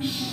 Shh.